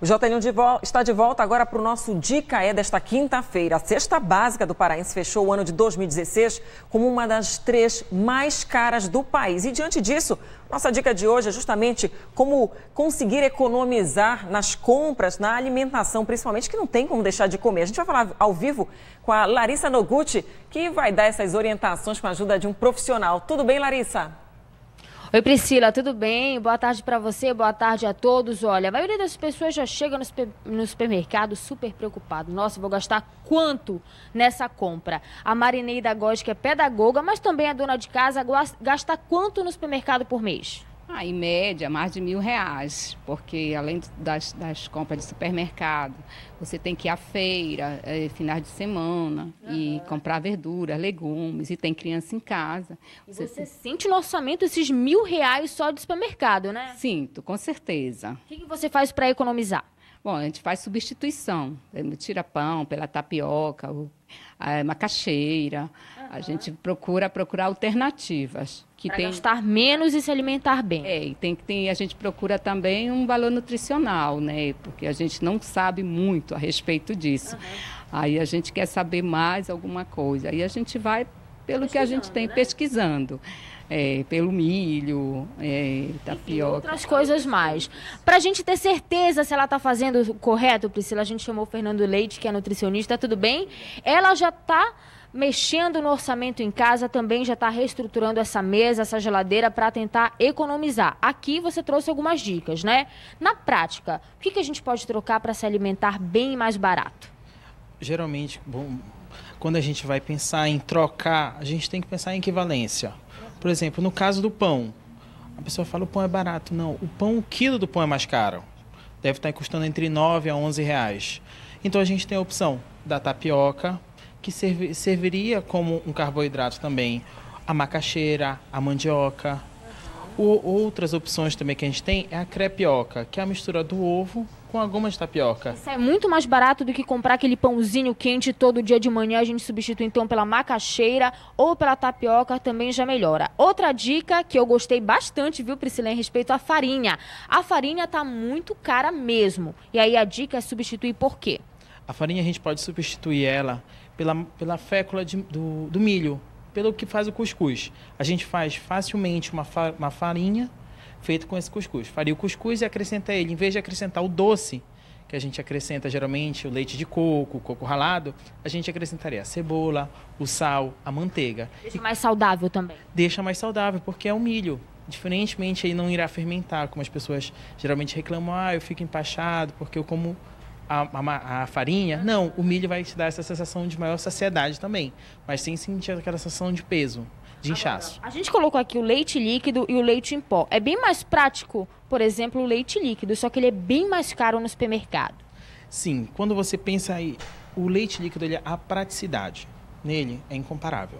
O JN está de volta agora para o nosso Dica É desta quinta-feira. A cesta básica do Paraense fechou o ano de 2016 como uma das três mais caras do país. E diante disso, nossa dica de hoje é justamente como conseguir economizar nas compras, na alimentação, principalmente, que não tem como deixar de comer. A gente vai falar ao vivo com a Larissa Noguchi, que vai dar essas orientações com a ajuda de um profissional. Tudo bem, Larissa? Oi Priscila, tudo bem? Boa tarde para você, boa tarde a todos. Olha, a maioria das pessoas já chega no, super, no supermercado super preocupado. Nossa, vou gastar quanto nessa compra? A Marineida Góes, que é pedagoga, mas também é dona de casa, gasta quanto no supermercado por mês? Ah, em média, mais de mil reais, porque além das, das compras de supermercado, você tem que ir à feira, é, finais de semana, uhum. e comprar verdura, legumes, e tem criança em casa. Você, você sente no orçamento esses mil reais só de supermercado, né? Sinto, com certeza. O que, que você faz para economizar? Bom, a gente faz substituição. Tira pão pela tapioca, a macaxeira. Uhum. A gente procura procurar alternativas que tem gastar menos e se alimentar bem. É, e tem ter, a gente procura também um valor nutricional, né? Porque a gente não sabe muito a respeito disso. Uhum. Aí a gente quer saber mais alguma coisa. Aí a gente vai pelo que a gente tem né? pesquisando. É, pelo milho, é, tapioca. Enfim, outras coisas mais. Para a gente ter certeza se ela está fazendo o correto, Priscila, a gente chamou o Fernando Leite, que é nutricionista, tudo bem? Ela já está mexendo no orçamento em casa, também já está reestruturando essa mesa, essa geladeira para tentar economizar. Aqui você trouxe algumas dicas, né? Na prática, o que, que a gente pode trocar para se alimentar bem mais barato? Geralmente, bom, quando a gente vai pensar em trocar, a gente tem que pensar em equivalência. Por exemplo, no caso do pão, a pessoa fala o pão é barato. Não, o pão, o quilo do pão é mais caro. Deve estar custando entre 9 a 11 reais. Então a gente tem a opção da tapioca, que serviria como um carboidrato também. A macaxeira, a mandioca. O, outras opções também que a gente tem é a crepioca, que é a mistura do ovo com a goma de tapioca. Isso é muito mais barato do que comprar aquele pãozinho quente todo dia de manhã. A gente substitui então pela macaxeira ou pela tapioca, também já melhora. Outra dica que eu gostei bastante, viu, Priscila, em respeito à farinha. A farinha tá muito cara mesmo. E aí a dica é substituir por quê? A farinha a gente pode substituir ela pela, pela fécula de, do, do milho, pelo que faz o cuscuz. A gente faz facilmente uma, fa, uma farinha feita com esse cuscuz. Faria o cuscuz e acrescenta ele. Em vez de acrescentar o doce, que a gente acrescenta geralmente o leite de coco, o coco ralado, a gente acrescentaria a cebola, o sal, a manteiga. Deixa mais saudável também. Deixa mais saudável, porque é o milho. Diferentemente, aí não irá fermentar, como as pessoas geralmente reclamam, ah, eu fico empachado porque eu como a, a, a, farinha, não, o milho vai te dar essa sensação de maior saciedade também, mas sem sentir aquela sensação de peso, de inchaço. a gente colocou aqui o leite líquido e o leite em pó. É bem mais prático, por exemplo, o leite líquido, só que ele é bem mais caro no supermercado. Sim, quando você pensa aí, o leite líquido, ele, a praticidade nele é incomparável.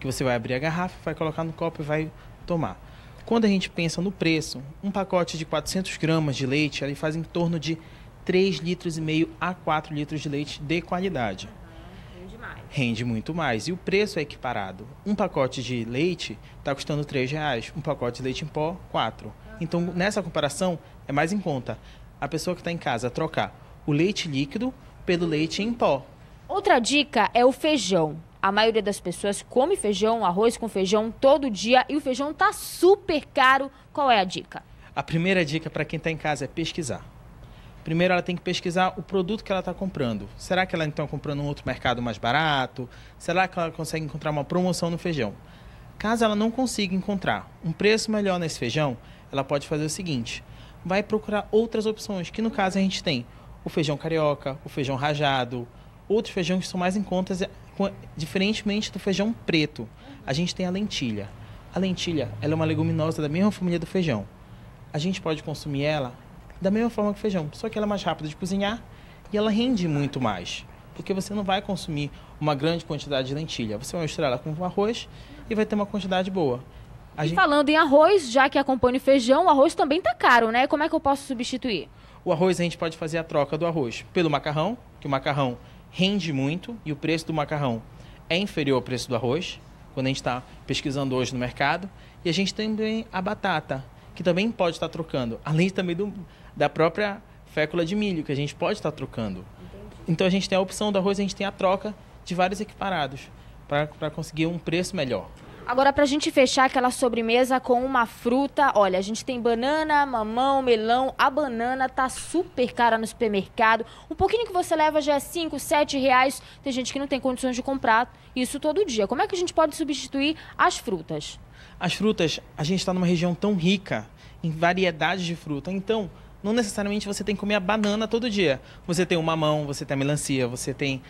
Que você vai abrir a garrafa, vai colocar no copo e vai tomar. Quando a gente pensa no preço, um pacote de 400 gramas de leite, ele faz em torno de 3 litros e meio a 4 litros de leite de qualidade. Rende mais. Rende muito mais. E o preço é equiparado. Um pacote de leite está custando 3 reais. Um pacote de leite em pó, 4. Então, nessa comparação, é mais em conta a pessoa que está em casa trocar o leite líquido pelo leite em pó. Outra dica é o feijão. A maioria das pessoas come feijão, arroz com feijão todo dia e o feijão está super caro. Qual é a dica? A primeira dica para quem está em casa é pesquisar primeiro ela tem que pesquisar o produto que ela está comprando. Será que ela então está comprando um outro mercado mais barato? Será que ela consegue encontrar uma promoção no feijão? Caso ela não consiga encontrar um preço melhor nesse feijão, ela pode fazer o seguinte: vai procurar outras opções, que no caso a gente tem o feijão carioca, o feijão rajado, outros feijões que são mais em conta, diferentemente do feijão preto. A gente tem a lentilha. A lentilha ela é uma leguminosa da mesma família do feijão. A gente pode consumir ela da mesma forma que o feijão, só que ela é mais rápida de cozinhar e ela rende muito mais, porque você não vai consumir uma grande quantidade de lentilha. Você vai misturar ela com o arroz e vai ter uma quantidade boa. A e gente... falando em arroz, já que acompanha o feijão, o arroz também tá caro, né? Como é que eu posso substituir? O arroz a gente pode fazer a troca do arroz pelo macarrão, que o macarrão rende muito e o preço do macarrão é inferior ao preço do arroz, quando a gente está pesquisando hoje no mercado. E a gente tem também a batata, que também pode estar trocando, além também do, da própria fécula de milho, que a gente pode estar trocando. Então a gente tem a opção do arroz, a gente tem a troca de vários equiparados para conseguir um preço melhor. Agora, para a gente fechar aquela sobremesa com uma fruta, olha, a gente tem banana, mamão, melão. A banana tá super cara no supermercado. Um pouquinho que você leva já é 5, 7 reais. Tem gente que não tem condições de comprar isso todo dia. Como é que a gente pode substituir as frutas? As frutas, a gente está numa região tão rica em variedades de fruta. Então, não necessariamente você tem que comer a banana todo dia. Você tem o mamão, você tem a melancia, você tem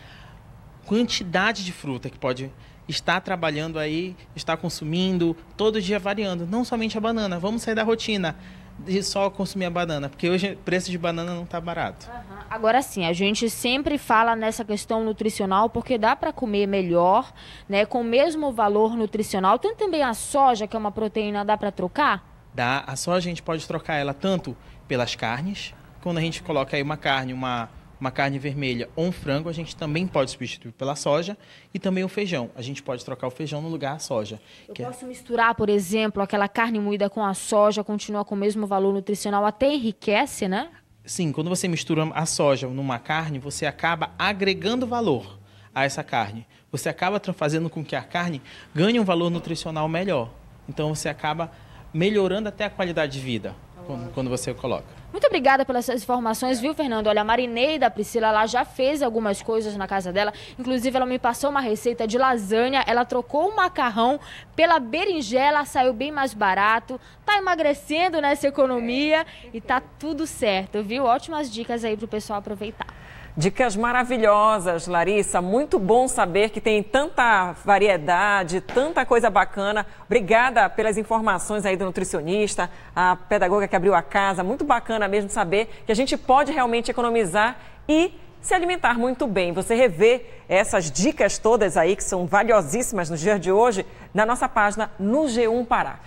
quantidade de fruta que pode estar trabalhando aí, estar consumindo, todo dia variando. Não somente a banana, vamos sair da rotina de só consumir a banana, porque hoje o preço de banana não está barato. Uhum. Agora sim, a gente sempre fala nessa questão nutricional, porque dá para comer melhor, né, com o mesmo valor nutricional. Tanto também a soja, que é uma proteína, dá para trocar? Dá. A soja a gente pode trocar ela tanto pelas carnes, quando a gente coloca aí uma carne, uma uma carne vermelha ou um frango, a gente também pode substituir pela soja e também o feijão. A gente pode trocar o feijão no lugar da soja. Eu é posso é... misturar, por exemplo, aquela carne moída com a soja, continua com o mesmo valor nutricional, até enriquece, né? Sim, quando você mistura a soja numa carne, você acaba agregando valor a essa carne. Você acaba fazendo com que a carne ganhe um valor nutricional melhor. Então você acaba melhorando até a qualidade de vida quando, quando você coloca. Muito obrigada pelas suas informações, viu, Fernando? Olha, a Marineida Priscila, ela já fez algumas coisas na casa dela. Inclusive, ela me passou uma receita de lasanha. Ela trocou o macarrão pela berinjela, saiu bem mais barato. Tá emagrecendo nessa economia e tá tudo certo, viu? Ótimas dicas aí pro pessoal aproveitar. Dicas maravilhosas, Larissa. Muito bom saber que tem tanta variedade, tanta coisa bacana. Obrigada pelas informações aí do nutricionista, a pedagoga que abriu a casa. Muito bacana mesmo saber que a gente pode realmente economizar e se alimentar muito bem. Você revê essas dicas todas aí que são valiosíssimas no dia de hoje na nossa página no G1 Pará.